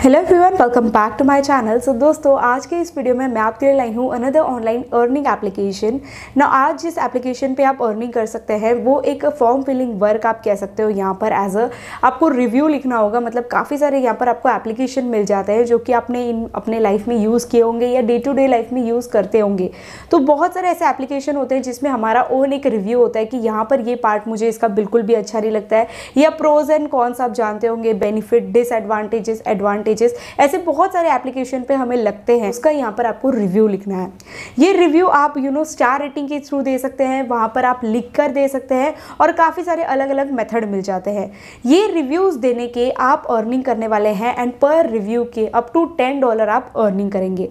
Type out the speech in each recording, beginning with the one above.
Hello everyone welcome back to my channel so दोस्तों, आज के इस वीडियो में मैं आपके लिए लाई हूँ अनदर ऑनलाइन अर्निंग एप्लीकेशन ना आज जिस एप्लीकेशन पे आप अर्निंग कर सकते हैं, वो एक फॉर्म फिलिंग वर्क आप कह सकते हो यहाँ पर एज अ आपको रिव्यू लिखना होगा। मतलब काफ़ी सारे यहाँ पर आपको एप्लीकेशन मिल जाते हैं जो कि आपने इन, अपने लाइफ में यूज़ किए होंगे या डे टू डे लाइफ में यूज़ करते होंगे। तो बहुत सारे ऐसे एप्लीकेशन होते हैं जिसमें हमारा ओन एक रिव्यू होता है कि यहाँ पर ये पार्ट मुझे इसका बिल्कुल भी अच्छा नहीं लगता है। या प्रोज एंड कॉन्स आप जानते होंगे बेनिफिट डिसएडवांटेजेस एडवांटेज एडवांटेजेस ऐसे बहुत सारे एप्लीकेशन पे हमें लगते हैं। उसका यहाँ पर आपको रिव्यू लिखना है। ये रिव्यू आप यू नो स्टार रेटिंग के थ्रू दे सकते हैं। वहाँ पर आप लिख कर दे सकते हैं और काफ़ी सारे अलग अलग मेथड मिल जाते हैं। ये रिव्यूज़ देने के आप अर्निंग करने वाले हैं एंड पर रिव्यू के अप टू टेन डॉलर आप अर्निंग करेंगे।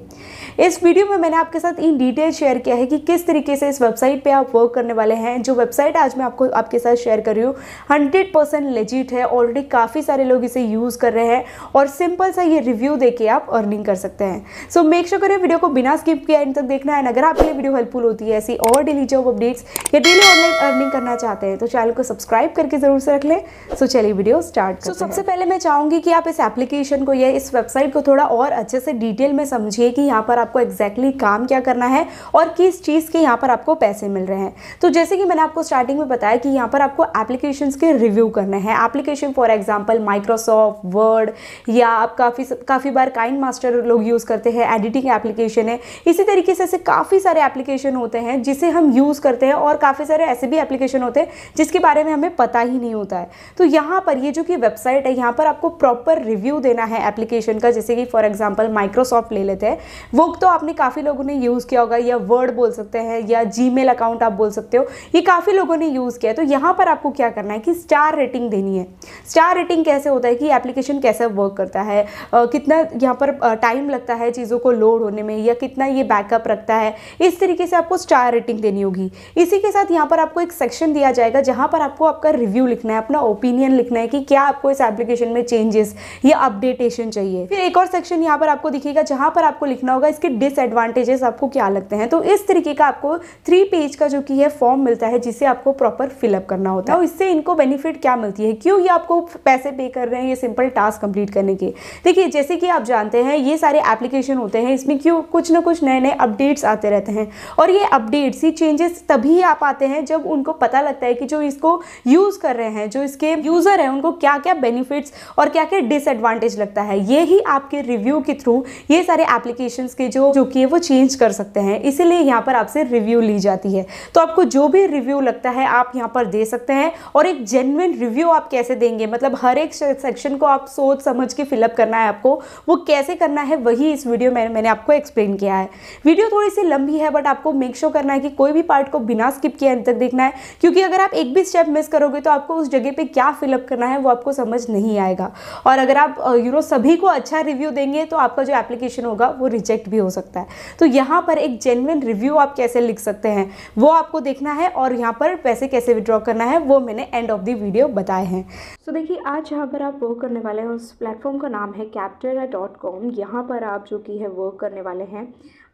इस वीडियो में मैंने आपके साथ इन डिटेल शेयर किया है कि किस तरीके से इस वेबसाइट पे आप वर्क करने वाले हैं। जो वेबसाइट आज मैं आपको, आपके साथ शेयर कर रही हूँ हंड्रेड परसेंट लेजिट है। ऑलरेडी काफ़ी सारे लोग इसे यूज़ कर रहे हैं और सिंपल सा ये रिव्यू देके आप अर्निंग कर सकते हैं। सो मेक श्योर करें वीडियो को बिना स्किप किया इन तक देखना है। अगर आपके लिए वीडियो हेल्पफुल होती है ऐसी और डेली जॉब अपडेट्स या डेली ऑनलाइन अर्निंग करना चाहते हैं तो चैनल को सब्सक्राइब करके ज़रूर से रख लें। सो चलिए वीडियो स्टार्ट सो सबसे पहले मैं चाहूँगी कि आप इस एप्लीकेशन को या इस वेबसाइट को थोड़ा और अच्छे से डिटेल में समझिए कि यहाँ पर आपको एग्जैक्टली काम क्या करना है और किस चीज़ के यहाँ पर आपको पैसे मिल रहे हैं। तो जैसे कि मैंने आपको स्टार्टिंग में बताया कि यहाँ पर आपको एप्लीकेशन के रिव्यू करने हैं। Application for example Microsoft Word या आप काफ़ी काफ़ी बार काइंड मास्टर लोग यूज़ करते हैं एडिटिंग एप्लीकेशन है। इसी तरीके से ऐसे काफ़ी सारे एप्लीकेशन होते हैं जिसे हम यूज़ करते हैं और काफ़ी सारे ऐसे भी एप्लीकेशन होते हैं जिसके बारे में हमें पता ही नहीं होता है। तो यहाँ पर ये जो कि वेबसाइट है, यहाँ पर आपको प्रॉपर रिव्यू देना है एप्लीकेशन का। जैसे कि फॉर एग्ज़ाम्पल माइक्रोसॉफ्ट ले लेते हैं। वो तो आपने काफ़ी लोगों ने यूज़ किया होगा, या वर्ड बोल सकते हैं, या जी अकाउंट आप बोल सकते हो। ये काफ़ी लोगों ने यूज़ किया है। तो यहाँ पर आपको क्या करना है कि स्टार रेटिंग देनी है। स्टार रेटिंग कैसे होता है कि एप्लीकेशन कैसे वर्क करता है? कितना यहाँ पर टाइम लगता है चीज़ों को लोड होने में या कितना ये बैकअप रखता है इस तरीके से आपको स्टार रेटिंग देनी होगी। इसी के साथ यहाँ पर आपको एक सेक्शन दिया जाएगा जहाँ पर आपको आपका रिव्यू लिखना है अपना ओपिनियन लिखना है कि क्या आपको इस एप्लीकेशन में चेंजेस या अपडेटेशन चाहिए। फिर एक और सेक्शन यहाँ पर आपको दिखेगा जहाँ पर आपको लिखना होगा इसके डिसएडवांटेजेस आपको क्या लगते हैं। तो इस तरीके का आपको थ्री पेज का जो कि है फॉर्म मिलता है जिसे आपको प्रॉपर फिलअप करना होता है। और इससे इनको बेनिफिट क्या मिलती है? क्यों ये आपको पैसे पे कर रहे हैं ये सिंपल टास्क कंप्लीट करने के? देखिए, जैसे कि आप जानते हैं, ये सारे एप्लीकेशन होते हैं, इसमें क्यों कुछ ना कुछ नए नए अपडेट्स आते रहते हैं। और ये अपडेट्स ही चेंजेस तभी आ पाते हैं जब उनको पता लगता है कि जो इसको यूज़ कर रहे हैं, जो इसके यूज़र हैं, उनको क्या क्या बेनिफिट्स और क्या क्या डिसएडवांटेज लगता है। ये ही आपके रिव्यू के थ्रू ये सारे एप्लीकेशन के जो जो कि वो चेंज कर सकते हैं। इसीलिए यहाँ पर आपसे रिव्यू ली जाती है। तो आपको जो भी रिव्यू लगता है, आप यहाँ पर दे सकते हैं। और एक जेनविन रिव्यू आप कैसे देंगे? मतलब हर एक सेक्शन को आप सोच समझ के फिलअप करना है आपको वो कैसे करना है वही इस वीडियो में मैंने आपको एक्सप्लेन किया है। वीडियो थोड़ी सी लंबी है बट आपको मेक श्योर करना है कि कोई भी पार्ट को बिना स्किप किए अंत तक देखना है क्योंकि अगर आप एक भी स्टेप मिस करोगे तो आपको उस जगह पे क्या फिलअप करना है वो आपको समझ नहीं आएगा। और अगर आप यू नो सभी को अच्छा रिव्यू देंगे तो आपका जो एप्लीकेशन होगा वो रिजेक्ट भी हो सकता है। तो यहाँ पर एक जेनविन रिव्यू आप कैसे लिख सकते हैं वो आपको देखना है और यहाँ पर पैसे कैसे विड्रॉ करना है वो मैंने एंड ऑफ़ द वीडियो बताए हैं। सो so, देखिए आज यहाँ पर आप वर्क करने वाले हैं उस प्लेटफॉर्म का नाम कैप्टरा डॉट कॉम यहाँ पर आप जो कि है वर्क करने वाले हैं।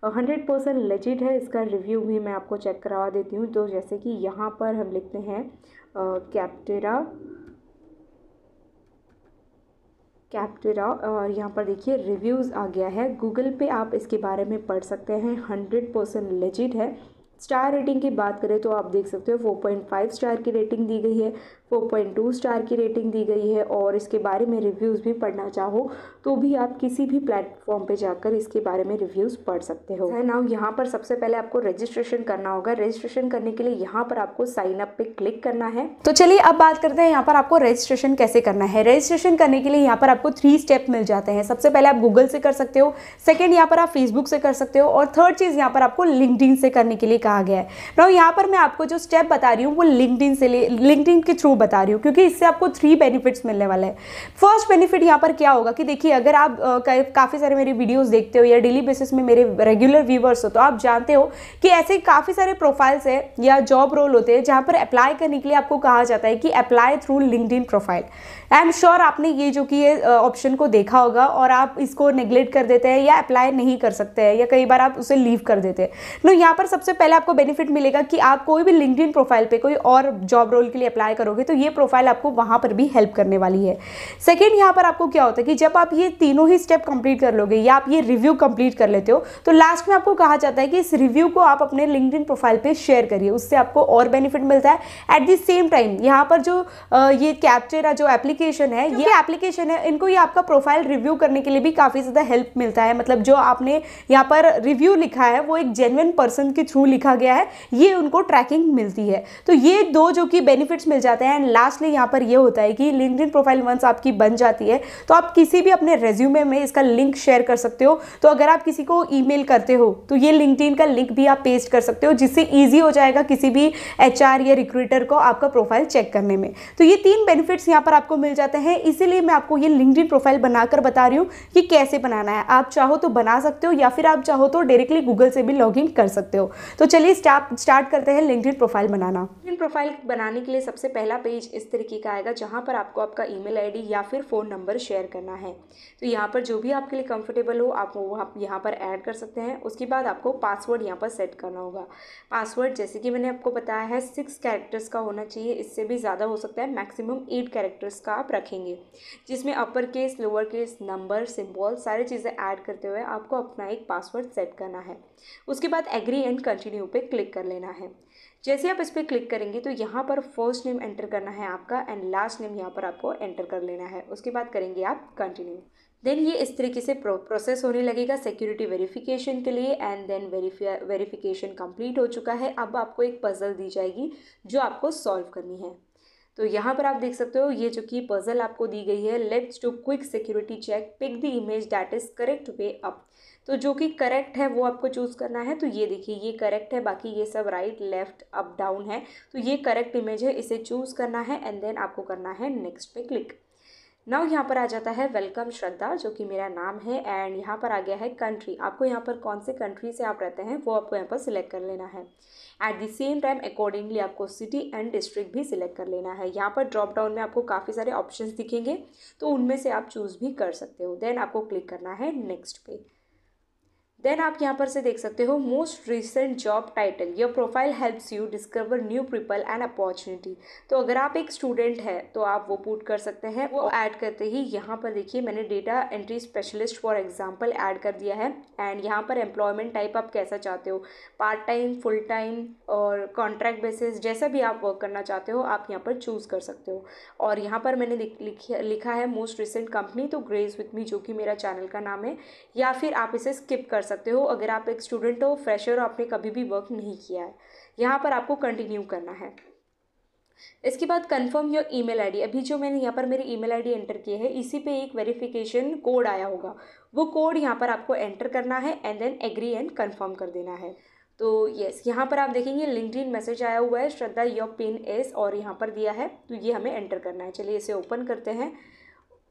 हंड्रेड परसेंट लेजिट है, इसका रिव्यू भी मैं आपको चेक करवा देती हूँ। तो जैसे कि यहाँ पर हम लिखते हैं कैप्टेरा कैप्टेरा और यहाँ पर देखिए रिव्यूज़ आ गया है। गूगल पे आप इसके बारे में पढ़ सकते हैं। हंड्रेड परसेंट लेजिट है। स्टार रेटिंग की बात करें तो आप देख सकते हो 4.5 स्टार की रेटिंग दी गई है 4.2 स्टार की रेटिंग दी गई है और इसके बारे में रिव्यूज़ भी पढ़ना चाहो तो भी आप किसी भी प्लेटफॉर्म पे जाकर इसके बारे में रिव्यूज़ पढ़ सकते हो। है ना? यहाँ पर सबसे पहले आपको रजिस्ट्रेशन करना होगा। रजिस्ट्रेशन करने के लिए यहाँ पर आपको साइन अप पे क्लिक करना है। तो चलिए अब बात करते हैं यहाँ पर आपको रजिस्ट्रेशन कैसे करना है। रजिस्ट्रेशन करने के लिए यहाँ पर आपको थ्री स्टेप मिल जाते हैं। सबसे पहले आप गूगल से कर सकते हो। सेकेंड यहाँ पर आप फेसबुक से कर सकते हो और थर्ड चीज़ यहाँ पर आपको लिंकड से करने के लिए कहा गया है। ना यहाँ पर मैं आपको जो स्टेप बता रही हूँ, वो लिंकड से लिंकड के थ्रू बता रही हूँ, क्योंकि इससे आपको थ्री बेनिफिट्स मिलने वाले हैं। फ़र्स्ट बेनिफिट यहाँ पर क्या होगा कि देखिए, अगर आप काफ़ी सारे मेरी वीडियोस देखते हो या डेली बेसिस में मेरे रेगुलर व्यूवर्स हो तो आप जानते हो कि ऐसे काफ़ी सारे प्रोफाइल्स है या जॉब रोल होते हैं जहाँ पर अप्लाई करने के लिए आपको कहा जाता है कि apply through LinkedIn profile I am sure आपने ये जो कि ये ऑप्शन को देखा होगा और आप इसको नेग्लेक्ट कर देते हैं या अप्लाई नहीं कर सकते हैं या कई बार आप उसे लीव कर देते हैं। नो यहाँ पर सबसे पहले आपको बेनिफिट मिलेगा कि आप कोई भी लिंकड प्रोफ़ाइल पर कोई और जॉब रोल के लिए अप्लाई करोगे तो ये प्रोफ़ाइल आपको वहाँ पर भी हेल्प करने वाली है। सेकेंड यहाँ पर आपको क्या होता है कि जब आप ये तीनों ही स्टेप कंप्लीट कर लोगे या आप ये रिव्यू कंप्लीट कर लेते हो तो लास्ट में आपको कहा जाता है कि इस रिव्यू को आप अपने लिंकड प्रोफ़ाइल पे शेयर करिए, उससे आपको और बेनिफिट मिलता है। एट द सेम टाइम यहाँ पर जो ये कैप्चर जो एप्लीकेशन है ये एप्लीकेशन है इनको ये आपका प्रोफ़ाइल रिव्यू करने के लिए भी काफ़ी ज़्यादा हेल्प मिलता है। मतलब जो आपने यहाँ पर रिव्यू लिखा है वो एक जेन्युन पर्सन के थ्रू लिखा गया है ये उनको ट्रैकिंग मिलती है। तो ये दो जो कि बेनिफिट्स मिल जाते हैं एंड लास्टली यहाँ पर ये होता है कि लिंकड प्रोफ़ाइल वंस आपकी बन जाती है तो आप किसी भी अपने रेज्यूमे में इसका लिंक शेयर कर सकते हो। तो अगर आप किसी को ईमेल करते हो तो ये लिंकड का लिंक भी आप पेस्ट कर सकते हो जिससे ईजी हो जाएगा किसी भी एचआर या रिक्रूटर को आपका प्रोफ़ाइल चेक करने में। तो ये तीन बेनिफिट्स यहाँ पर आपको मिल जाते हैं। इसीलिए मैं आपको ये लिंकड प्रोफ़ाइल बनाकर बता रही हूँ कि कैसे बनाना है। आप चाहो तो बना सकते हो या फिर आप चाहो तो डायरेक्टली गूगल से भी लॉग कर सकते हो। तो चलिए स्टार्ट करते हैं लिंकड प्रोफ़ाइल बनाना। लिंकड प्रोफ़ाइल बनाने के लिए सबसे पहला पेज इस तरीके का आएगा, जहाँ पर आपको आपका ईमेल आईडी या फिर फ़ोन नंबर शेयर करना है। तो यहाँ पर जो भी आपके लिए कंफर्टेबल हो, आप वो आप यहाँ पर ऐड कर सकते हैं। उसके बाद आपको पासवर्ड यहाँ पर सेट करना होगा। पासवर्ड जैसे कि मैंने आपको बताया है सिक्स कैरेक्टर्स का होना चाहिए। इससे भी ज़्यादा हो सकता है मैक्सिमम एट कैरेक्टर्स का आप रखेंगे। जिसमें upper case lower case number symbol सारी चीज़ें ऐड करते हुए आपको अपना एक पासवर्ड सेट करना है। उसके बाद एग्री एंड कंटिन्यू पे क्लिक कर लेना है। जैसे आप इस पर क्लिक करेंगे तो यहाँ पर फ़र्स्ट नेम एंटर करना है आपका एंड लास्ट नेम यहाँ पर आपको एंटर कर लेना है। उसके बाद करेंगे आप कंटिन्यू देन ये इस तरीके से प्रोसेस होने लगेगा सिक्योरिटी वेरिफिकेशन के लिए एंड देन वेरिफिकेशन कंप्लीट हो चुका है। अब आपको एक पजल दी जाएगी जो आपको सॉल्व करनी है। तो यहाँ पर आप देख सकते हो, ये जो कि पजल आपको दी गई है let's do quick security check pick the image that is correct way up तो जो कि करेक्ट है, वो आपको चूज़ करना है तो ये देखिए, ये करेक्ट है, बाकी ये सब राइट लेफ़्ट अप डाउन है। तो ये करेक्ट इमेज है, इसे चूज़ करना है एंड देन आपको करना है नेक्स्ट पे क्लिक नाउ यहाँ पर आ जाता है वेलकम श्रद्धा, जो कि मेरा नाम है एंड यहाँ पर आ गया है कंट्री आपको यहाँ पर कौन से कंट्री से आप रहते हैं, वो आपको यहाँ पर सिलेक्ट कर लेना है. At the same time accordingly आपको सिटी एंड डिस्ट्रिक्ट भी सिलेक्ट कर लेना है. यहाँ पर ड्रॉप डाउन में आपको काफ़ी सारे ऑप्शंस दिखेंगे तो उनमें से आप चूज़ भी कर सकते हो. देन आपको क्लिक करना है नेक्स्ट पे. देन आप यहाँ पर से देख सकते हो most recent job title your profile helps you discover new people and opportunity तो अगर आप एक स्टूडेंट है तो आप वो पुट कर सकते हैं। वो ऐड करते ही यहाँ पर देखिए मैंने data entry specialist for example add कर दिया है। एंड यहाँ पर एम्प्लॉयमेंट टाइप आप कैसा चाहते हो? पार्ट टाइम फुल टाइम और कॉन्ट्रैक्ट बेसिस जैसा भी आप वर्क करना चाहते हो, आप यहाँ पर चूज़ कर सकते हो। और यहाँ पर मैंने लिखा है मोस्ट रिसेंट कंपनी तो ग्रेस विथ मी जो कि मेरा चैनल का नाम है, या फिर आप इसे स्किप कर सकते सकते हो अगर आप एक स्टूडेंट हो फ्रेशर हो, आपने कभी भी वर्क नहीं किया है। यहाँ पर आपको कंटिन्यू करना है। इसके बाद कंफर्म योर ईमेल आईडी अभी जो मैंने यहाँ पर मेरी ईमेल आईडी एंटर की है, इसी पे एक वेरिफिकेशन कोड आया होगा। वो कोड यहाँ पर आपको एंटर करना है and then agree and confirm कर देना है। तो यस यहाँ पर आप देखेंगे लिंकड मैसेज आया हुआ है, श्रद्धा योर पिन एस और यहाँ पर दिया है तो ये हमें एंटर करना है। चलिए इसे ओपन करते हैं।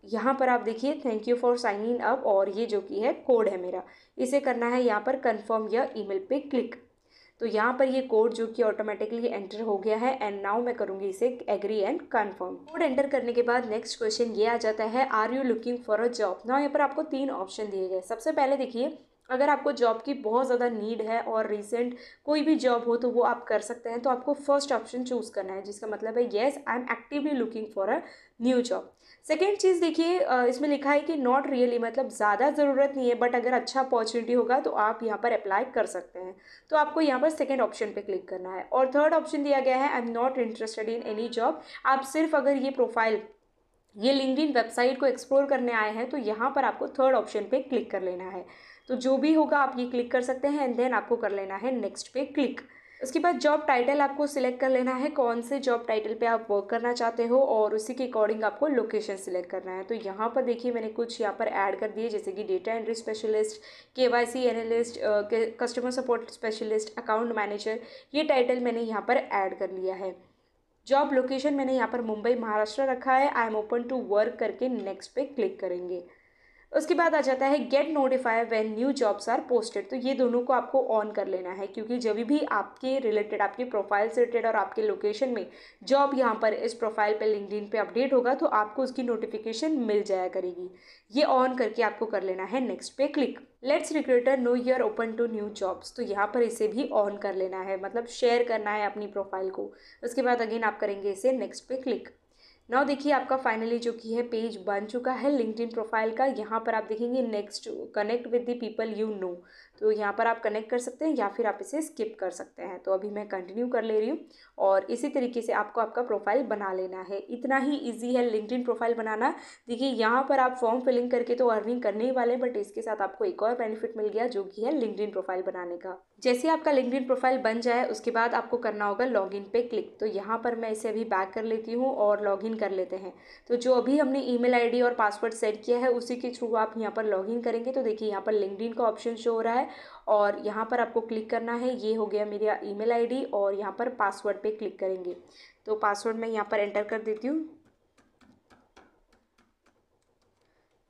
यहाँ पर आप देखिए thank you for sign in up और ये जो कि है कोड है मेरा। इसे करना है यहाँ पर कन्फर्म या ईमेल पे क्लिक तो यहाँ पर ये कोड जो कि ऑटोमेटिकली एंटर हो गया है एंड नाउ मैं करूँगी इसे agree and confirm code enter करने के बाद नेक्स्ट क्वेश्चन ये आ जाता है are you looking for a job ना यहाँ पर आपको तीन ऑप्शन दिए गए। सबसे पहले देखिए, अगर आपको जॉब की बहुत ज़्यादा नीड है और रिसेंट कोई भी जॉब हो तो वो आप कर सकते हैं। तो आपको फ़र्स्ट ऑप्शन चूज़ करना है, जिसका मतलब है yes I am actively looking for a new job second चीज़ देखिए इसमें लिखा है कि नॉट रियली मतलब ज़्यादा ज़रूरत नहीं है बट अगर अच्छा अपॉर्चुनिटी होगा तो आप यहाँ पर अप्लाई कर सकते हैं। तो आपको यहाँ पर सेकेंड ऑप्शन पे क्लिक करना है। और थर्ड ऑप्शन दिया गया है I am not interested in any job आप सिर्फ़ अगर ये प्रोफ़ाइल ये लिंकड वेबसाइट को एक्सप्लोर करने आए हैं तो यहाँ पर आपको थर्ड ऑप्शन पे क्लिक कर लेना है। तो जो भी होगा आप ये क्लिक कर सकते हैं एंड देन आपको कर लेना है नेक्स्ट पे क्लिक उसके बाद जॉब टाइटल आपको सिलेक्ट कर लेना है, कौन से जॉब टाइटल पे आप वर्क करना चाहते हो और उसी के अकॉर्डिंग आपको लोकेशन सिलेक्ट करना है। तो यहाँ पर देखिए मैंने कुछ यहाँ पर ऐड कर दिए, जैसे कि data entry specialist K Y C analyst customer support specialist account manager ये टाइटल मैंने यहाँ पर ऐड कर लिया है। जॉब लोकेशन मैंने यहाँ पर मुंबई, महाराष्ट्र रखा है। I am open to work करके नेक्स्ट पे क्लिक करेंगे। उसके बाद आ जाता है get notify when new jobs are posted तो ये दोनों को आपको ऑन कर लेना है, क्योंकि जब भी आपके रिलेटेड आपके प्रोफ़ाइल से रिलेटेड और आपके लोकेशन में जॉब यहाँ पर इस प्रोफ़ाइल पे लिंकडिन पे अपडेट होगा तो आपको उसकी नोटिफिकेशन मिल जाया करेगी। ये ऑन करके आपको कर लेना है नेक्स्ट पे click let's recruiter know you're open to new jobs तो यहाँ पर इसे भी ऑन कर लेना है मतलब शेयर करना है अपनी प्रोफ़ाइल को। उसके बाद अगेन आप करेंगे इसे नेक्स्ट पे क्लिक नाउ देखिए, आपका फाइनली जो कि है पेज बन चुका है लिंकड प्रोफ़ाइल का। यहाँ पर आप देखेंगे next connect with the people you know तो यहाँ पर आप कनेक्ट कर सकते हैं या फिर आप इसे स्किप कर सकते हैं। तो अभी मैं कंटिन्यू कर ले रही हूँ और इसी तरीके से आपको आपका प्रोफ़ाइल बना लेना है। इतना ही ईजी है लिंकड प्रोफ़ाइल बनाना। देखिए, यहाँ पर आप फॉर्म फिलिंग करके तो अर्निंग करने ही वाले हैं बट इसके साथ आपको एक और बेनिफिट मिल गया, जो कि है लिंकड प्रोफ़ाइल बनाने का। जैसे आपका लिंकड प्रोफ़ाइल बन जाए, उसके बाद आपको करना होगा लॉगिन पे क्लिक तो यहाँ पर मैं इसे अभी बैक कर लेती हूँ और लॉगिन कर लेते हैं। तो जो अभी हमने ईमेल आईडी और पासवर्ड सेट किया है, उसी के थ्रू आप यहाँ पर लॉगिन करेंगे। तो देखिए, यहाँ पर लिंकडिन का ऑप्शन शो हो रहा है। और यहाँ पर आपको क्लिक करना है। ये हो गया मेरा ईमेल आईडी और यहाँ पर पासवर्ड पे क्लिक करेंगे। तो पासवर्ड मैं यहाँ पर एंटर कर देती हूँ।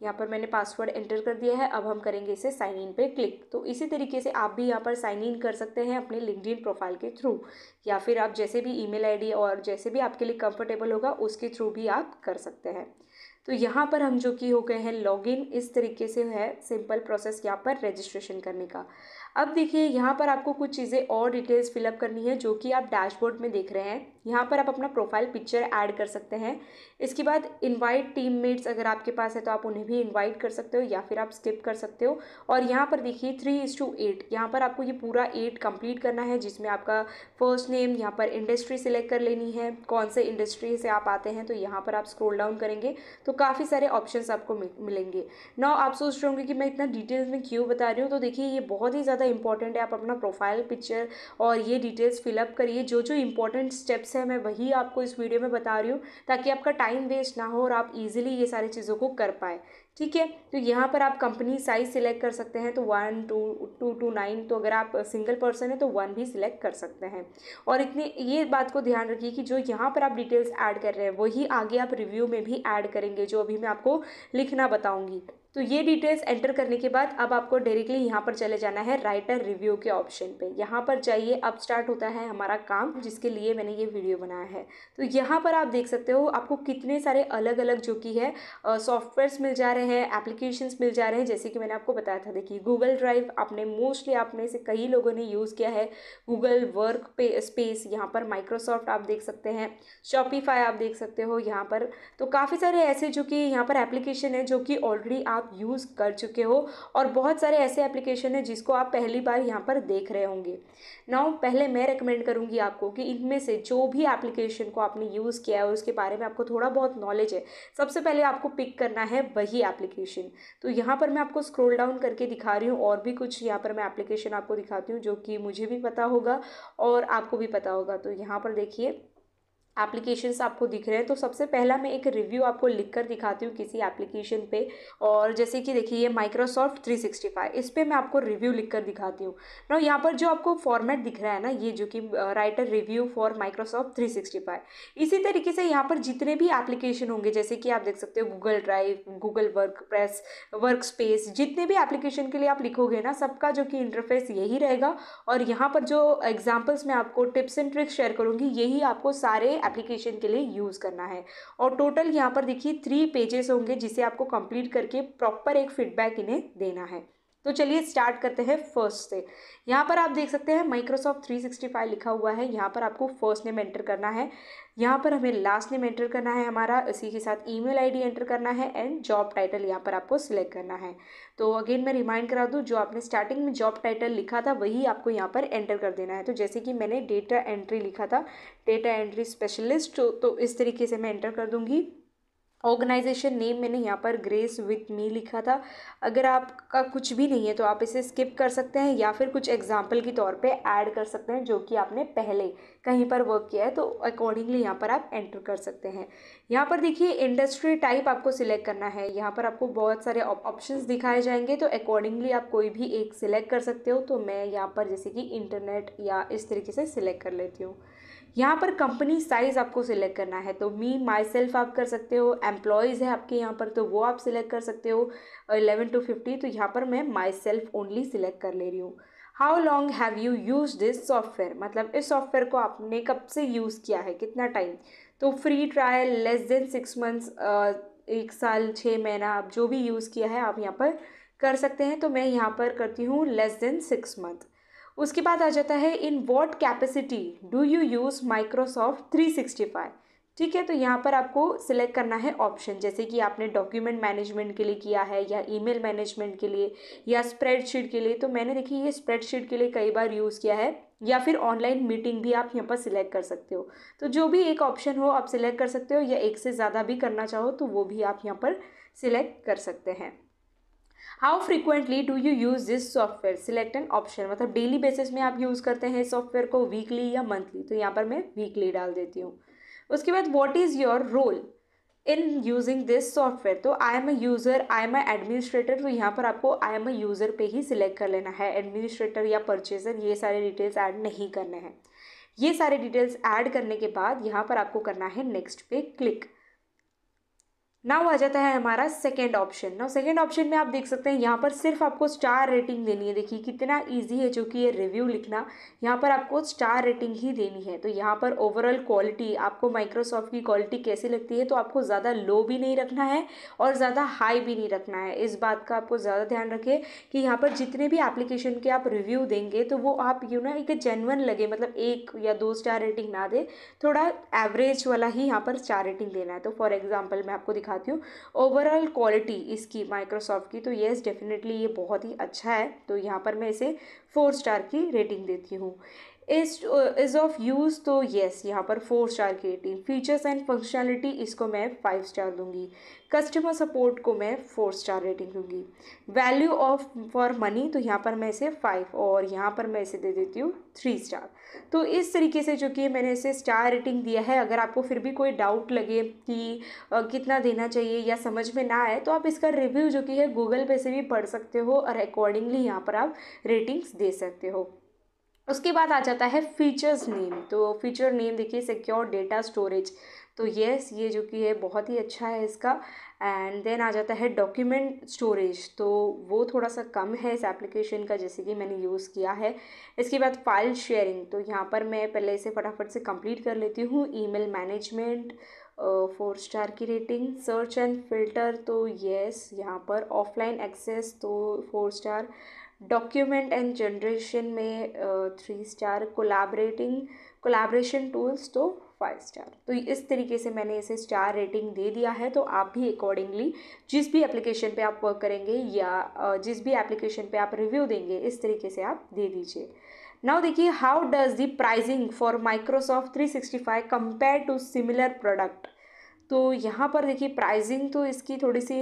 यहाँ पर मैंने पासवर्ड एंटर कर दिया है। अब हम करेंगे इसे साइन इन पे क्लिक। तो इसी तरीके से आप भी यहाँ पर साइन इन कर सकते हैं अपने लिंकडिन प्रोफ़ाइल के थ्रू। या फिर आप जैसे भी ईमेल आईडी और जैसे भी आपके लिए कंफर्टेबल होगा, उसके थ्रू भी आप कर सकते हैं। तो यहाँ पर हम जो कि हो गए हैं लॉगिन इस तरीके से है सिंपल प्रोसेस यहाँ पर रजिस्ट्रेशन करने का। अब देखिए यहाँ पर आपको कुछ चीज़ें और डिटेल्स फिलअप करनी है जो कि आप डैशबोर्ड में देख रहे हैं। यहाँ पर आप अपना प्रोफ़ाइल पिक्चर ऐड कर सकते हैं। इसके बाद इनवाइट टीम मेट्स अगर आपके पास है तो आप उन्हें भी इनवाइट कर सकते हो या फिर आप स्किप कर सकते हो। और यहाँ पर देखिए थ्री इज़ टू एट यहाँ पर आपको ये पूरा एट कंप्लीट करना है जिसमें आपका फ़र्स्ट नेम यहाँ पर इंडस्ट्री सिलेक्ट कर लेनी है। कौन से इंडस्ट्री से आप आते हैं तो यहाँ पर आप स्क्रोल डाउन करेंगे तो काफ़ी सारे ऑप्शन आपको मिलेंगे। ना आप सोच रहे होंगे कि मैं इतना डिटेल्स में क्यों बता रही हूँ? तो देखिए ये बहुत ही ज़्यादा इंपॉर्टेंट है। आप अपना प्रोफ़ाइल पिक्चर और ये डिटेल्स फिलअप करिए। जो जो इंपॉर्टेंट स्टेप्स है मैं वही आपको इस वीडियो में बता रही हूँ, ताकि आपका टाइम वेस्ट ना हो और आप इजीली ये सारी चीज़ों को कर पाए। ठीक है? तो यहाँ पर आप कंपनी साइज़ सिलेक्ट कर सकते हैं तो one two two two nine तो अगर आप सिंगल पर्सन है तो वन भी सिलेक्ट कर सकते हैं। और इतने, ये बात को ध्यान रखिए कि जो यहाँ पर आप डिटेल्स ऐड कर रहे हैं, वही आगे आप रिव्यू में भी ऐड करेंगे, जो अभी मैं आपको लिखना बताऊँगी। तो ये डिटेल्स एंटर करने के बाद अब आपको डायरेक्टली यहाँ पर चले जाना है राइटर रिव्यू के ऑप्शन पे। यहाँ पर जाइए, अब स्टार्ट होता है हमारा काम, जिसके लिए मैंने ये वीडियो बनाया है। तो यहाँ पर आप देख सकते हो आपको कितने सारे अलग अलग जो कि है सॉफ्टवेयर्स मिल जा रहे हैं एप्लीकेशन मिल जा रहे हैं। जैसे कि मैंने आपको बताया था, देखिए गूगल ड्राइव आपने मोस्टली आपने से कई लोगों ने यूज़ किया है। गूगल वर्क पे स्पेस यहाँ पर माइक्रोसॉफ्ट आप देख सकते हैं। शॉपीफाई आप देख सकते हो यहाँ पर। तो काफ़ी सारे ऐसे जो कि यहाँ पर एप्लीकेशन है, जो कि ऑलरेडी आप आप यूज़ कर चुके हो और बहुत सारे ऐसे एप्लीकेशन हैं जिसको आप पहली बार यहाँ पर देख रहे होंगे। नाउ पहले मैं रिकमेंड करूँगी आपको कि इनमें से जो भी एप्लीकेशन को आपने यूज़ किया है, उसके बारे में आपको थोड़ा बहुत नॉलेज है, सबसे पहले आपको पिक करना है वही एप्लीकेशन तो यहाँ पर मैं आपको स्क्रोल डाउन करके दिखा रही हूँ, और भी कुछ यहाँ पर मैं एप्लीकेशन आपको दिखाती हूँ, जो कि मुझे भी पता होगा और आपको भी पता होगा। तो यहाँ पर देखिए एप्लीकेशंस आपको दिख रहे हैं तो सबसे पहला मैं एक रिव्यू आपको लिख कर दिखाती हूँ किसी एप्लीकेशन पे। और जैसे कि देखिए, ये माइक्रोसॉफ्ट 365 इस पर मैं आपको रिव्यू लिख कर दिखाती हूँ। ना यहाँ पर जो आपको फॉर्मेट दिख रहा है ना, ये जो कि राइटर रिव्यू फॉर माइक्रोसॉफ्ट 365 इसी तरीके से यहाँ पर जितने भी एप्लीकेशन होंगे, जैसे कि आप देख सकते हो Google drive Google work press workspace जितने भी एप्लीकेशन के लिए आप लिखोगे ना, सबका जो कि इंटरफेस यही रहेगा। और यहाँ पर जो एग्जाम्पल्स मैं आपको टिप्स एंड ट्रिक्स शेयर करूँगी, यही आपको सारे एप्लीकेशन के लिए यूज़ करना है। और टोटल यहाँ पर देखिए थ्री पेजेस होंगे जिसे आपको कंप्लीट करके प्रॉपर एक फीडबैक इन्हें देना है। तो चलिए स्टार्ट करते हैं फ़र्स्ट से। यहाँ पर आप देख सकते हैं माइक्रोसॉफ्ट 365 लिखा हुआ है। यहाँ पर आपको फ़र्स्ट नेम एंटर करना है। यहाँ पर हमें लास्ट नेम एंटर करना है हमारा। इसी के साथ ईमेल आईडी एंटर करना है एंड जॉब टाइटल यहाँ पर आपको सिलेक्ट करना है। तो अगेन मैं रिमाइंड करा दूँ, जो आपने स्टार्टिंग में जॉब टाइटल लिखा था, वही आपको यहाँ पर एंटर कर देना है। तो जैसे कि मैंने डेटा एंट्री लिखा था डेटा एंट्री स्पेशलिस्ट तो इस तरीके से मैं एंटर कर दूँगी। ऑर्गेनाइजेशन नेम मैंने यहाँ पर ग्रेस विथ मी लिखा था। अगर आपका कुछ भी नहीं है तो आप इसे स्किप कर सकते हैं या फिर कुछ एग्ज़ाम्पल के तौर पे ऐड कर सकते हैं जो कि आपने पहले कहीं पर वर्क किया है तो अकॉर्डिंगली यहाँ पर आप एंटर कर सकते हैं। यहाँ पर देखिए, इंडस्ट्री टाइप आपको सिलेक्ट करना है। यहाँ पर आपको बहुत सारे ऑप्शन दिखाए जाएँगे तो अकॉर्डिंगली आप कोई भी एक सिलेक्ट कर सकते हो तो मैं यहाँ पर जैसे कि इंटरनेट या इस तरीके से सिलेक्ट कर लेती हूँ। यहाँ पर कंपनी साइज़ आपको सिलेक्ट करना है। तो मी माई सेल्फ आप कर सकते हो एम्प्लॉयज़ है आपके यहाँ पर तो वो आप सिलेक्ट कर सकते हो इलेवन टू फिफ्टी तो यहाँ पर मैं माई सेल्फ ओनली सिलेक्ट कर ले रही हूँ। How long have you use this software मतलब इस सॉफ्टवेयर को आपने कब से यूज़ किया है? कितना टाइम तो free trial less than six months एक साल छः महीना, आप जो भी यूज़ किया है, आप यहाँ पर कर सकते हैं। तो मैं यहाँ पर करती हूँ लेस देन सिक्स मंथ उसके बाद आ जाता है in what capacity do you use Microsoft three sixty five ठीक है तो यहाँ पर आपको सिलेक्ट करना है ऑप्शन जैसे कि आपने डॉक्यूमेंट मैनेजमेंट के लिए किया है या ईमेल मैनेजमेंट के लिए या स्प्रेडशीट के लिए तो मैंने देखिए ये स्प्रेडशीट के लिए कई बार यूज़ किया है, या फिर ऑनलाइन मीटिंग भी आप यहाँ पर सिलेक्ट कर सकते हो। तो जो भी एक ऑप्शन हो, आप सिलेक्ट कर सकते हो, या एक से ज़्यादा भी करना चाहो तो वो भी आप यहाँ पर सिलेक्ट कर सकते हैं। How frequently do you use this software select an option मतलब डेली बेसिस में आप यूज़ करते हैं सॉफ्टवेयर को वीकली या मंथली तो यहाँ पर मैं वीकली डाल देती हूँ। उसके बाद what is your role in using this software तो I am a user I am a administrator तो यहाँ पर आपको आई एम अ यूज़र पे ही सिलेक्ट कर लेना है। एडमिनिस्ट्रेटर या परचेजर ये सारे डिटेल्स ऐड नहीं करने हैं। ये सारे डिटेल्स ऐड करने के बाद यहाँ पर आपको करना है नेक्स्ट पे क्लिक नाउ आ जाता है हमारा second option now second option में आप देख सकते हैं, यहाँ पर सिर्फ़ आपको स्टार रेटिंग देनी है। देखिए, कितना इजी है जो कि ये रिव्यू लिखना, यहाँ पर आपको स्टार रेटिंग ही देनी है। तो यहाँ पर ओवरऑल क्वालिटी आपको माइक्रोसॉफ्ट की क्वालिटी कैसी लगती है तो आपको ज़्यादा लो भी नहीं रखना है और ज़्यादा हाई भी नहीं रखना है। इस बात का आपको ज़्यादा ध्यान रखें कि यहाँ पर जितने भी एप्लीकेशन के आप रिव्यू देंगे तो वो आप यू ना एक जेनवन लगे मतलब एक या दो स्टार रेटिंग ना दे। थोड़ा एवरेज वाला ही यहाँ पर स्टार रेटिंग देना है। तो फॉर एग्ज़ाम्पल मैं आपको दिखा दिखाती हूँ। ओवरऑल क्वालिटी इसकी माइक्रोसॉफ्ट की तो येस डेफिनेटली ये बहुत ही अच्छा है। तो यहाँ पर मैं इसे फोर स्टार की रेटिंग देती हूँ। इज़ इज़ ऑफ़ यूज़ तो येस यहाँ पर फोर स्टार की रेटिंग फीचर्स एंड फंक्शनलिटी इसको मैं फाइव स्टार दूँगी। कस्टमर सपोर्ट को मैं फोर स्टार रेटिंग दूँगी। वैल्यू ऑफ़ फॉर मनी तो यहाँ पर मैं इसे फाइव और यहाँ पर मैं इसे दे देती हूँ थ्री स्टार तो इस तरीके से जो कि मैंने इसे स्टार रेटिंग दिया है अगर आपको फिर भी कोई डाउट लगे कि आ, कितना देना चाहिए या समझ में ना आए तो आप इसका रिव्यू जो कि है गूगल पे से भी पढ़ सकते हो और अकॉर्डिंगली यहाँ पर आप रेटिंग्स दे सकते हो। उसके बाद आ जाता है फीचर्स नेम तो फीचर नेम देखिए सिक्योर डेटा स्टोरेज तो येस ये जो कि है, बहुत ही अच्छा है इसका। एंड देन आ जाता है डॉक्यूमेंट स्टोरेज तो वो थोड़ा सा कम है इस एप्लीकेशन का, जैसे कि मैंने यूज़ किया है। इसके बाद फ़ाइल शेयरिंग तो यहाँ पर मैं पहले इसे फटाफट से कंप्लीट कर लेती हूँ। ईमेल मैनेजमेंट फोर स्टार की रेटिंग सर्च एंड फ़िल्टर तो येस यहाँ पर ऑफलाइन एक्सेस तो four star document and generation में three star collaborating collaboration tools तो फाइव स्टार तो इस तरीके से मैंने इसे स्टार रेटिंग दे दिया है तो आप भी अकॉर्डिंगली जिस भी एप्लीकेशन पे आप वर्क करेंगे या जिस भी एप्लीकेशन पे आप रिव्यू देंगे, इस तरीके से आप दे दीजिए। नाउ देखिए how does the pricing for Microsoft 365 compare to similar product तो यहाँ पर देखिए प्राइजिंग तो इसकी थोड़ी सी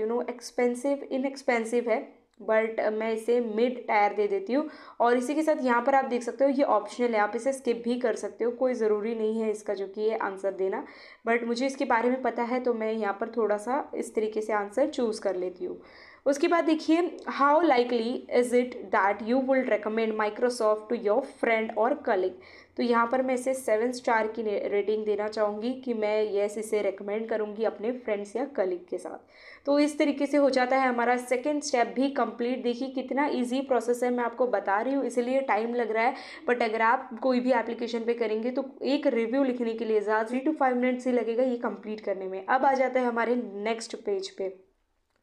यू नो एक्सपेंसिव इनएक्सपेंसिव है। बट मैं इसे मिड टायर दे देती हूँ। और इसी के साथ यहाँ पर आप देख सकते हो, ये ऑप्शनल है, आप इसे स्किप भी कर सकते हो, कोई ज़रूरी नहीं है इसका जो कि ये आंसर देना। बट मुझे इसके बारे में पता है तो मैं यहाँ पर थोड़ा सा इस तरीके से आंसर चूज़ कर लेती हूँ। उसके बाद देखिए how likely is it that you will recommend Microsoft to your friend और कलिग तो यहाँ पर मैं इसे सेवन स्टार की रेटिंग देना चाहूँगी कि मैं येस इसे रिकमेंड करूँगी अपने फ्रेंड्स या कलिग के साथ। तो इस तरीके से हो जाता है हमारा सेकेंड स्टेप भी कंप्लीट देखिए, कितना ईजी प्रोसेस है, मैं आपको बता रही हूँ, इसलिए टाइम लग रहा है। बट अगर आप कोई भी एप्लीकेशन पे करेंगे तो एक रिव्यू लिखने के लिए ज़्यादा थ्री टू फाइव मिनट्स ही लगेगा ये कंप्लीट करने में। अब आ जाता है हमारे नेक्स्ट पेज पे।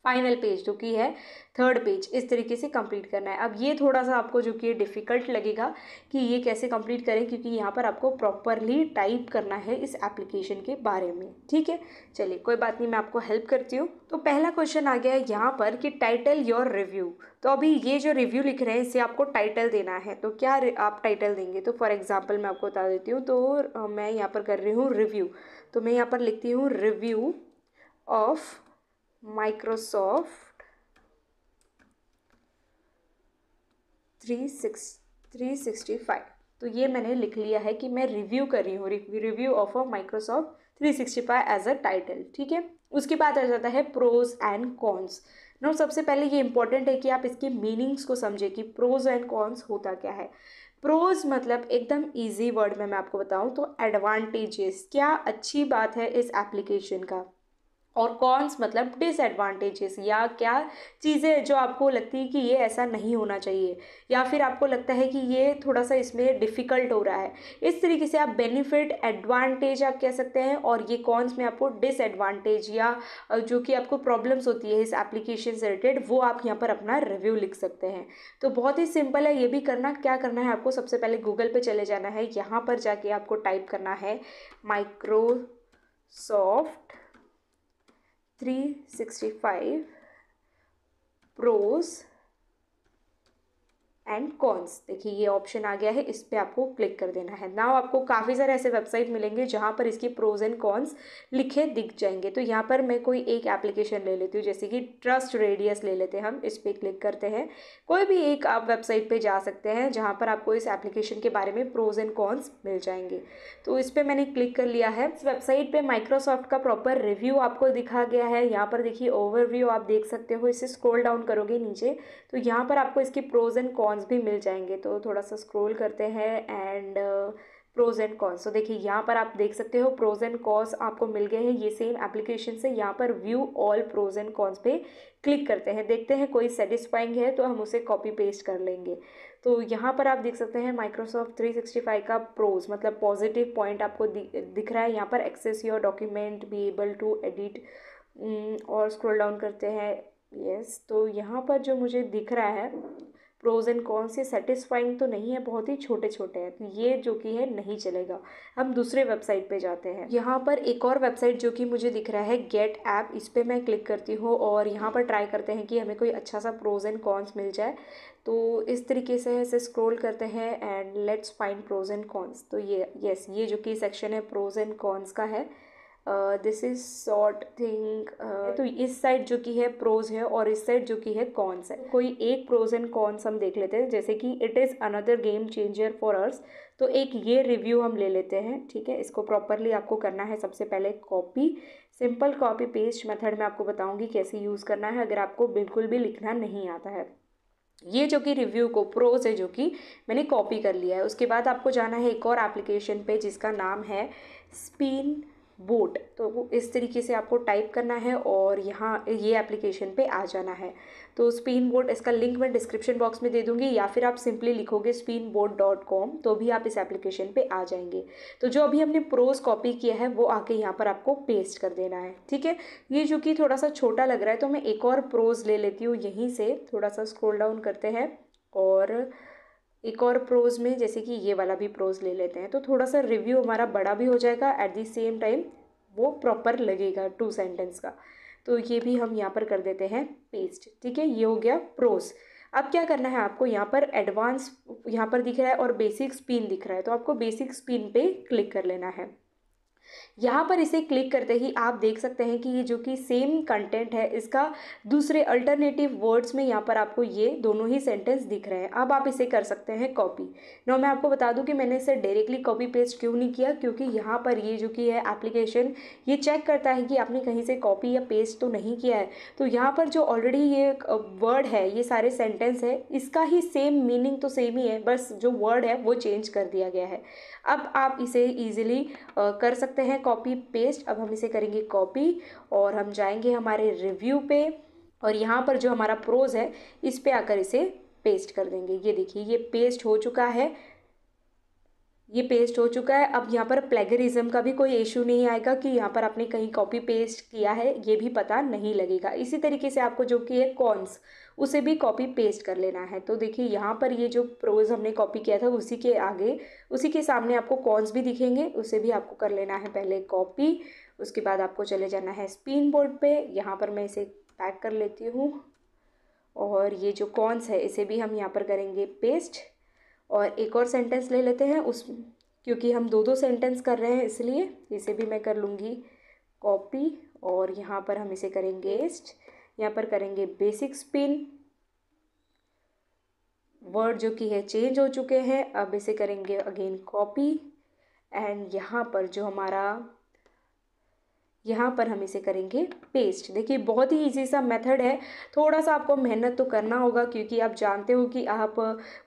फाइनल पेज जो कि है थर्ड पेज इस तरीके से कंप्लीट करना है। अब ये थोड़ा सा आपको जो कि डिफ़िकल्ट लगेगा कि ये कैसे कंप्लीट करें, क्योंकि यहाँ पर आपको प्रॉपरली टाइप करना है इस एप्लीकेशन के बारे में, ठीक है? चलिए, कोई बात नहीं, मैं आपको हेल्प करती हूँ। तो पहला क्वेश्चन आ गया है यहाँ पर कि टाइटल योर रिव्यू तो अभी ये जो रिव्यू लिख रहे हैं, इसे आपको टाइटल देना है। तो क्या आप टाइटल देंगे? तो फॉर एग्ज़ाम्पल मैं आपको बता देती हूँ तो मैं यहाँ पर कर रही हूँ रिव्यू तो मैं यहाँ पर लिखती हूँ review of Microsoft three six three sixty five तो ये मैंने लिख लिया है कि मैं रिव्यू कर रही हूँ review of a Microsoft three sixty five as a title ठीक है? उसके बाद आ जाता है प्रोज एंड कॉन्स नो सबसे पहले ये इंपॉर्टेंट है कि आप इसके मीनिंग्स को समझे कि प्रोज एंड कॉन्स होता क्या है। प्रोज मतलब एकदम इजी वर्ड में मैं आपको बताऊँ तो एडवांटेजेस क्या अच्छी बात है इस एप्लीकेशन का? और कॉन्स मतलब डिसएडवांटेजेस या क्या चीज़ें जो आपको लगती है कि ये ऐसा नहीं होना चाहिए? या फिर आपको लगता है कि ये थोड़ा सा इसमें डिफ़िकल्ट हो रहा है? इस तरीके से आप बेनिफिट एडवांटेज आप कह सकते हैं और ये कॉन्स में आपको डिसएडवांटेज या जो कि आपको प्रॉब्लम्स होती है इस एप्लीकेशन से रिलेटेड वो आप यहाँ पर अपना रिव्यू लिख सकते हैं। तो बहुत ही सिंपल है, ये भी करना। क्या करना है आपको? सबसे पहले गूगल पर चले जाना है। यहाँ पर जाके आपको टाइप करना है माइक्रोसॉफ्ट 365 prose एंड कॉन्स देखिए, ये ऑप्शन आ गया है, इस पर आपको क्लिक कर देना है। नाउ आपको काफ़ी सारे ऐसे वेबसाइट मिलेंगे जहाँ पर इसकी प्रोज एंड कॉन्स लिखे दिख जाएँगे। तो यहाँ पर मैं कोई एक एप्लीकेशन ले लेती हूँ, जैसे कि ट्रस्ट रेडियस ले लेते हैं हम, इस पर क्लिक करते हैं। कोई भी एक आप वेबसाइट पर जा सकते हैं, जहाँ पर आपको इस एप्लीकेशन के बारे में प्रोज एंड कॉन्स मिल जाएँगे। तो इस पर मैंने क्लिक कर लिया है। इस वेबसाइट पर माइक्रोसॉफ्ट का प्रॉपर रिव्यू आपको दिखा गया है। यहाँ पर देखिए ओवरव्यू आप देख सकते हो। इसे स्क्रोल डाउन करोगे नीचे। तो यहाँ पर आपको इसकी प्रोज एंड कॉन्स कॉन्स भी मिल जाएँगे तो थोड़ा सा स्क्रोल करते हैं एंड प्रोज एंड कॉन्स तो देखिए यहाँ पर आप देख सकते हो प्रोज एंड कॉन्स आपको मिल गए हैं ये सेम एप्लीकेशन से यहाँ पर view all pros and cons पे क्लिक करते हैं। देखते हैं कोई सेटिस्फाइंग है तो हम उसे कॉपी पेस्ट कर लेंगे। तो यहाँ पर आप देख सकते हैं माइक्रोसॉफ्ट 365 का प्रोज मतलब पॉजिटिव पॉइंट आपको दि, दिख रहा है। यहाँ पर access your document be able to edit और स्क्रोल डाउन करते हैं। यस तो यहाँ पर जो मुझे दिख रहा है प्रोज एंड कॉन्स ये सेटिस्फाइंग तो नहीं है, बहुत ही छोटे छोटे हैं तो ये जो कि है, नहीं चलेगा। हम दूसरे वेबसाइट पे जाते हैं। यहाँ पर एक और वेबसाइट जो कि मुझे दिख रहा है गेट ऐप इस पर मैं क्लिक करती हूँ और यहाँ पर ट्राई करते हैं कि हमें कोई अच्छा सा प्रोज एंड कॉन्स मिल जाए। तो इस तरीके से ऐसे स्क्रोल करते हैं and let's find pros and cons तो ये यस ये जो कि सेक्शन है प्रोज एंड कॉन्स का है। दिस इज़ सॉर्ट थिंग तो इस साइड जो कि है प्रोज है और इस साइड जो कि है कॉन्स है। कोई एक प्रोज एंड कॉन्स हम देख लेते हैं, जैसे कि it is another game changer for ours तो एक ये रिव्यू हम ले लेते हैं, ठीक है? इसको प्रॉपरली आपको करना है सबसे पहले copy simple copy paste method में आपको बताऊँगी कैसे यूज़ करना है, अगर आपको बिल्कुल भी लिखना नहीं आता है। ये जो कि रिव्यू को प्रोज है जो कि मैंने कॉपी कर लिया है। उसके बाद आपको जाना है एक और एप्लीकेशन पे जिसका नाम है स्पिन बोट। तो वो इस तरीके से आपको टाइप करना है और यहाँ ये एप्लीकेशन पे आ जाना है। तो स्पिन बोट, इसका लिंक मैं डिस्क्रिप्शन बॉक्स में दे दूँगी या फिर आप सिंपली लिखोगे स्पिन बोट डॉट कॉम तो भी आप इस एप्लीकेशन पे आ जाएँगे। तो जो अभी हमने प्रोज कॉपी किया है वो आके यहाँ पर आपको पेस्ट कर देना है, ठीक है? ये जो कि थोड़ा सा छोटा लग रहा है तो मैं एक और प्रोज ले लेती हूँ, यहीं से थोड़ा सा स्क्रोल डाउन करते हैं और एक और प्रोज में, जैसे कि ये वाला भी प्रोज ले लेते हैं तो थोड़ा सा रिव्यू हमारा बड़ा भी हो जाएगा एट दी सेम टाइम वो प्रॉपर लगेगा टू सेंटेंस का। तो ये भी हम यहाँ पर कर देते हैं पेस्ट ठीक है? ये हो गया प्रोज अब क्या करना है आपको, यहाँ पर एडवांस यहाँ पर दिख रहा है और बेसिक स्पिन दिख रहा है तो आपको बेसिक स्पिन पे क्लिक कर लेना है। यहाँ पर इसे क्लिक करते ही आप देख सकते हैं कि ये जो कि सेम कंटेंट है, इसका दूसरे अल्टरनेटिव वर्ड्स में यहाँ पर आपको ये दोनों ही सेंटेंस दिख रहे हैं। अब आप इसे कर सकते हैं कॉपी नो मैं आपको बता दूँ कि मैंने इसे डायरेक्टली कॉपी पेस्ट क्यों नहीं किया? क्योंकि यहाँ पर ये जो कि है एप्लीकेशन ये चेक करता है कि आपने कहीं से कॉपी या पेस्ट तो नहीं किया है। तो यहाँ पर जो ऑलरेडी ये वर्ड है, ये सारे सेंटेंस है, इसका ही सेम मीनिंग तो सेम ही है, बस जो वर्ड है वो चेंज कर दिया गया है। अब आप इसे ईजिली कर सकते हैं कॉपी पेस्ट अब हम इसे करेंगे कॉपी और हम जाएँगे हमारे रिव्यू पे और यहाँ पर जो हमारा प्रोज है, इस पे आकर इसे पेस्ट कर देंगे। ये देखिए, ये पेस्ट हो चुका है। ये पेस्ट हो चुका है। अब यहाँ पर प्लेगरिज्म का भी कोई इशू नहीं आएगा कि यहाँ पर आपने कहीं कॉपी पेस्ट किया है, ये भी पता नहीं लगेगा। इसी तरीके से आपको जो कि है कॉन्स उसे भी कॉपी पेस्ट कर लेना है। तो देखिए, यहाँ पर ये जो प्रोज हमने कॉपी किया था, उसी के आगे, उसी के सामने आपको कॉन्स भी दिखेंगे, उसे भी आपको कर लेना है पहले कॉपी उसके बाद आपको चले जाना है स्पिन बोर्ड पे। यहाँ पर मैं इसे पैक कर लेती हूँ और ये जो कॉन्स है, इसे भी हम यहाँ पर करेंगे पेस्ट और एक और सेंटेंस ले लेते हैं, उस, क्योंकि हम दो दो सेंटेंस कर रहे हैं इसलिए, इसे भी मैं कर लूँगी कॉपी और यहाँ पर हम इसे करेंगे एस्ट यहाँ पर करेंगे बेसिक स्पिन वर्ड जो कि है चेंज हो चुके हैं. अब इसे करेंगे अगेन कॉपी एंड यहाँ पर जो हमारा यहाँ पर हम इसे करेंगे पेस्ट देखिए, बहुत ही इजी सा मेथड है। थोड़ा सा आपको मेहनत तो करना होगा, क्योंकि आप जानते हो कि आप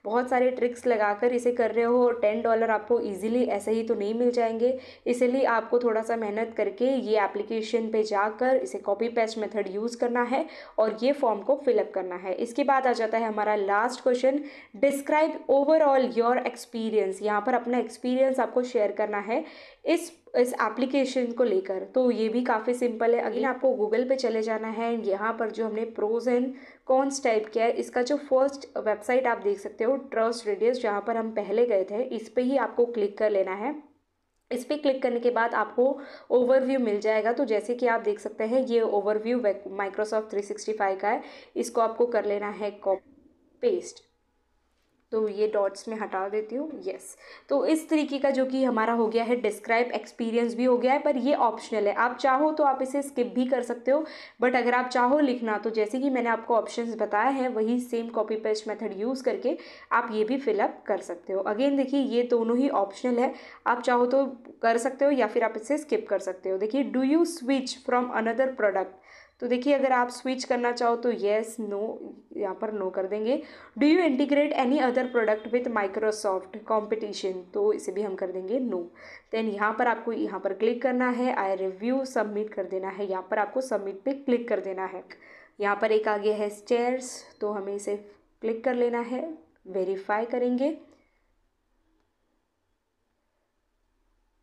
बहुत सारे ट्रिक्स लगाकर इसे कर रहे हो टेन डॉलर आपको इजीली ऐसे ही तो नहीं मिल जाएँगे। इसलिए आपको थोड़ा सा मेहनत करके ये एप्लीकेशन पे जाकर इसे कॉपी पेस्ट मेथड यूज़ करना है और ये फॉर्म को फिलअप करना है। इसके बाद आ जाता है हमारा last question describe overall your experience यहाँ पर अपना एक्सपीरियंस आपको शेयर करना है। इस इस एप्लीकेशन को लेकर। तो ये भी काफ़ी सिंपल है। अगेन आपको गूगल पे चले जाना है। एंड यहाँ पर जो हमने प्रोज एंड कॉन्स टाइप किया है, इसका जो फ़र्स्ट वेबसाइट आप देख सकते हो ट्रस्ट रेडियस जहाँ पर हम पहले गए थे, इस पर ही आपको क्लिक कर लेना है। इस पर क्लिक करने के बाद आपको ओवरव्यू मिल जाएगा। तो जैसे कि आप देख सकते हैं, ये ओवरव्यू माइक्रोसॉफ्ट 365 का है। इसको आपको कर लेना है कॉप पेस्ट तो ये डॉट्स में हटा देती हूँ यस तो इस तरीके का जो कि हमारा हो गया है डिस्क्राइब एक्सपीरियंस भी हो गया है, पर ये ऑप्शनल है। आप चाहो तो आप इसे स्किप भी कर सकते हो बट अगर आप चाहो लिखना तो जैसे कि मैंने आपको ऑप्शंस बताया है, वही same copy paste method use करके आप ये भी फिलअप कर सकते हो। अगेन देखिए, ये दोनों ही ऑप्शनल है। आप चाहो तो कर सकते हो या फिर आप इसे स्किप कर सकते हो। देखिए do you switch from another product तो देखिए, अगर आप स्विच करना चाहो तो येस नो यहाँ पर नो कर देंगे। Do you integrate any other product with Microsoft competition तो इसे भी हम कर देंगे नो देन यहाँ पर आपको, यहाँ पर क्लिक करना है आई रिव्यू सबमिट कर देना है। यहाँ पर आपको सबमिट पे क्लिक कर देना है। यहाँ पर एक आगे है स्टेयर्स तो हमें इसे क्लिक कर लेना है वेरीफाई करेंगे।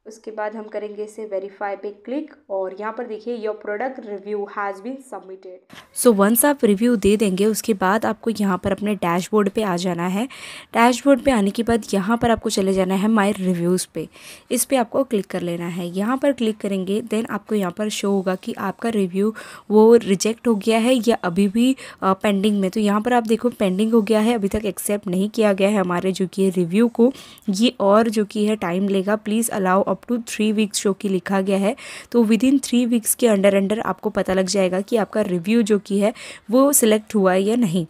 उसके बाद हम करेंगे इसे वेरीफाई पे क्लिक और यहाँ पर देखिए your product review has been submitted so once आप रिव्यू दे देंगे, उसके बाद आपको यहाँ पर अपने डैशबोर्ड पे आ जाना है। डैशबोर्ड पे आने के बाद यहाँ पर आपको चले जाना है माई रिव्यूज़ पे। इस पर आपको क्लिक कर लेना है। यहाँ पर क्लिक करेंगे देन आपको यहाँ पर शो होगा कि आपका रिव्यू वो रिजेक्ट हो गया है या अभी भी पेंडिंग में। तो यहाँ पर आप देखो पेंडिंग हो गया है, अभी तक एक्सेप्ट नहीं किया गया है हमारे जो कि रिव्यू को। ये और जो कि है टाइम लेगा please allow up to three weeks जो कि लिखा गया है तो विद इन थ्री वीक्स के अंडर अंडर आपको पता लग जाएगा कि आपका रिव्यू जो कि है, वो सिलेक्ट हुआ है या नहीं।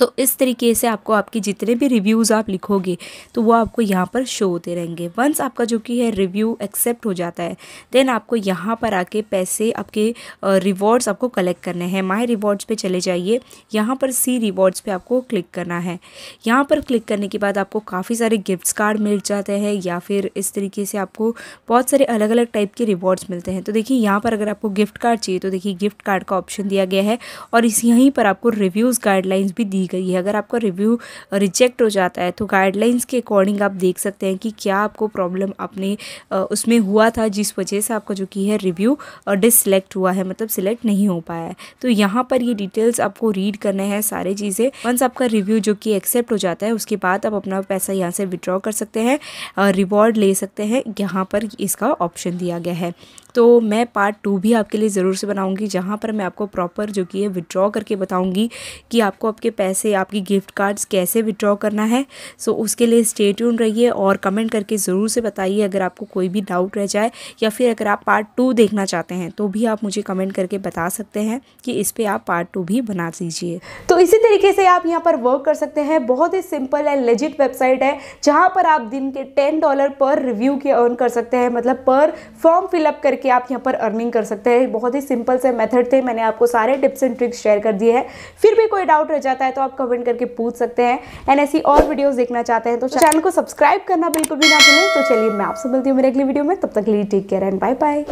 तो इस तरीके से आपको आपके जितने भी रिव्यूज़ आप लिखोगे तो वो आपको यहाँ पर शो होते रहेंगे। वंस आपका जो कि है रिव्यू एक्सेप्ट हो जाता है देन आपको यहाँ पर आके पैसे आपके रिवॉर्ड्स आपको कलेक्ट करने हैं। माई रिवॉर्ड्स पे चले जाइए। यहाँ पर सी रिवॉर्ड्स पे आपको क्लिक करना है। यहाँ पर क्लिक करने के बाद आपको काफ़ी सारे गिफ्ट्स कार्ड मिल जाते हैं, या फिर इस तरीके से आपको बहुत सारे अलग अलग टाइप के रिवॉर्ड्स मिलते हैं। तो देखिए, यहाँ पर अगर आपको गिफ्ट कार्ड चाहिए तो देखिए गिफ्ट कार्ड का ऑप्शन दिया गया है और इस यहीं पर आपको रिव्यूज़ गाइडलाइंस भी दी दी गई है। अगर आपका रिव्यू रिजेक्ट हो जाता है तो गाइडलाइंस के अकॉर्डिंग आप देख सकते हैं कि क्या आपको प्रॉब्लम अपने उसमें हुआ था, जिस वजह से आपका जो कि है रिव्यू डिसलेक्ट हुआ है मतलब सिलेक्ट नहीं हो पाया है। तो यहाँ पर ये डिटेल्स आपको रीड करने हैं सारी चीज़ें। वंस आपका रिव्यू जो कि एक्सेप्ट हो जाता है, उसके बाद आप अपना पैसा यहाँ से विड्रॉ कर सकते हैं रिवॉर्ड ले सकते हैं। यहाँ पर इसका ऑप्शन दिया गया है। तो मैं पार्ट टू भी आपके लिए ज़रूर से बनाऊँगी, जहाँ पर मैं आपको प्रॉपर जो कि है विड्रॉ करके बताऊँगी कि आपको आपके पैसे आपकी गिफ्ट कार्ड्स कैसे विड्रॉ करना है? सो so, उसके लिए स्टे ट्यून रहिए और कमेंट करके ज़रूर से बताइए अगर आपको कोई भी डाउट रह जाए या फिर अगर आप पार्ट टू देखना चाहते हैं तो भी आप मुझे कमेंट करके बता सकते हैं कि इस पर आप पार्ट टू भी बना दीजिए। तो इसी तरीके से आप यहाँ पर वर्क कर सकते हैं। बहुत ही सिंपल एंड लेजिट वेबसाइट है जहाँ पर आप दिन के टेन डॉलर पर रिव्यू के अर्न कर सकते हैं। मतलब पर फॉर्म फिलअप करके आप यहाँ पर अर्निंग कर सकते हैं। बहुत ही सिंपल से मेथड थे मैंने आपको सारे टिप्स एंड ट्रिक्स शेयर कर दिए हैं। फिर भी कोई डाउट रह जाता है तो आप कमेंट करके पूछ सकते हैं। एंड ऐसी और वीडियोस देखना चाहते हैं तो चैनल को सब्सक्राइब करना बिल्कुल भी ना भूलें। तो चलिए मैं आपसे मिलती हूँ मेरे अगली वीडियो में। तब तक लिए take care and bye bye